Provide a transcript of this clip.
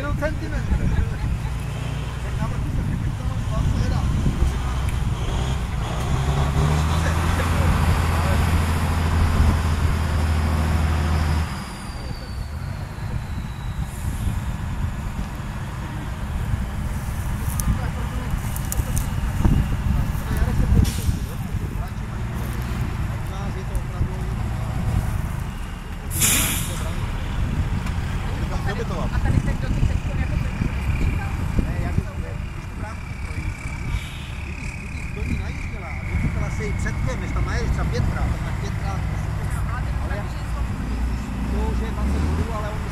0 cm ní najížděla, vyčítala se jí předkem, než tam najedeš třeba pětkrát, tak pětkrát, ale to už je 20 bodů, ale on